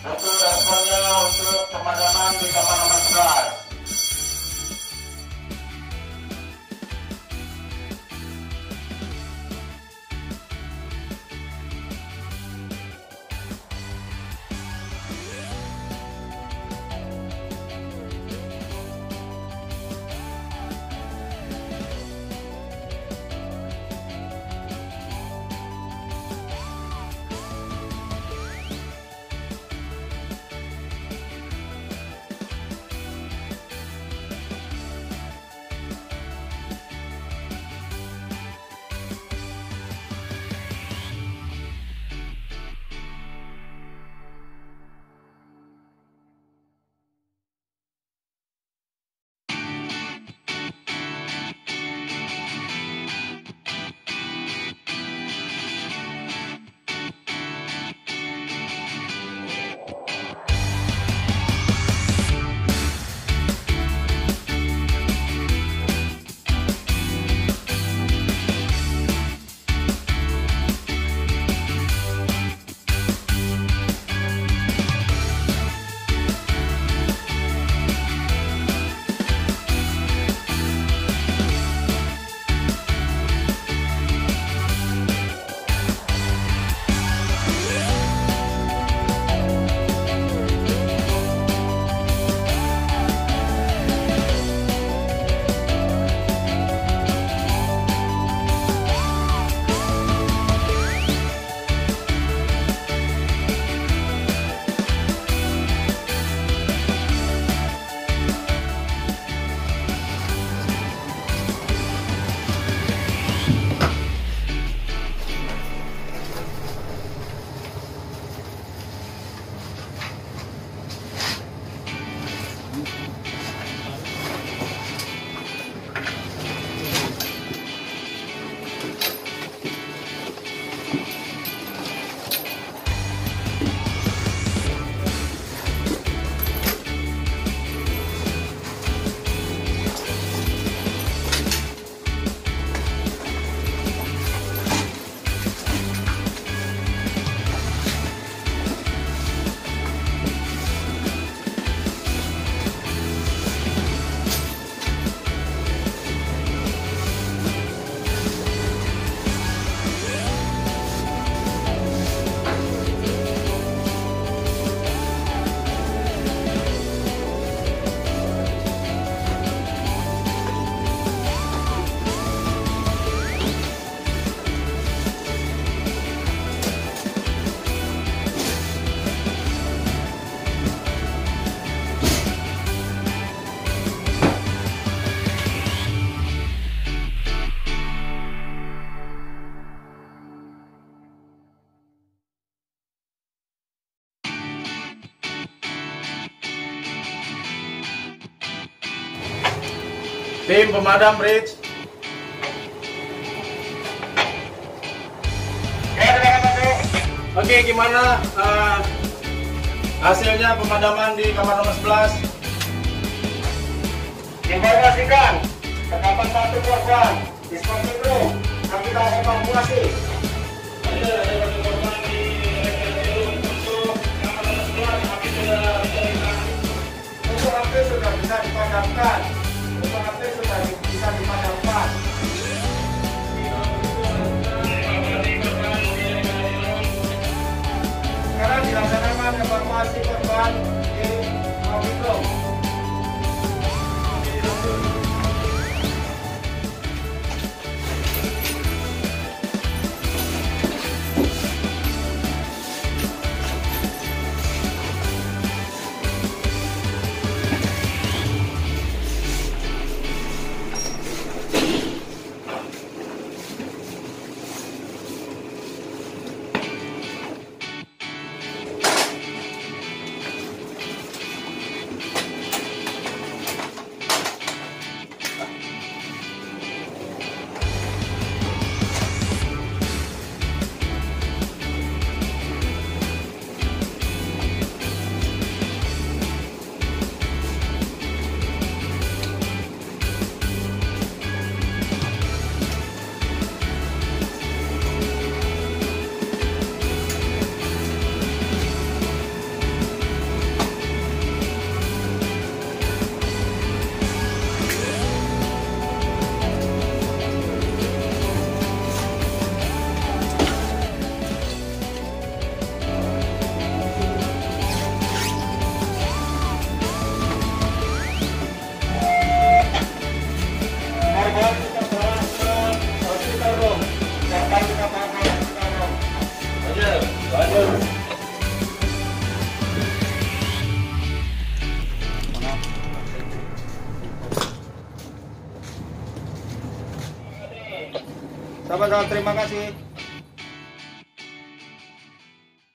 Itu rasanya untuk pemadaman di kamar Tim pemadam bridge. Oke, gimana uh, hasilnya pemadaman di kamar nomor 11? Informasikan, terdapat satu korban di seperti itu. Kami kita evakuasi. Evakuasi Sahabat-sahabat terima kasih.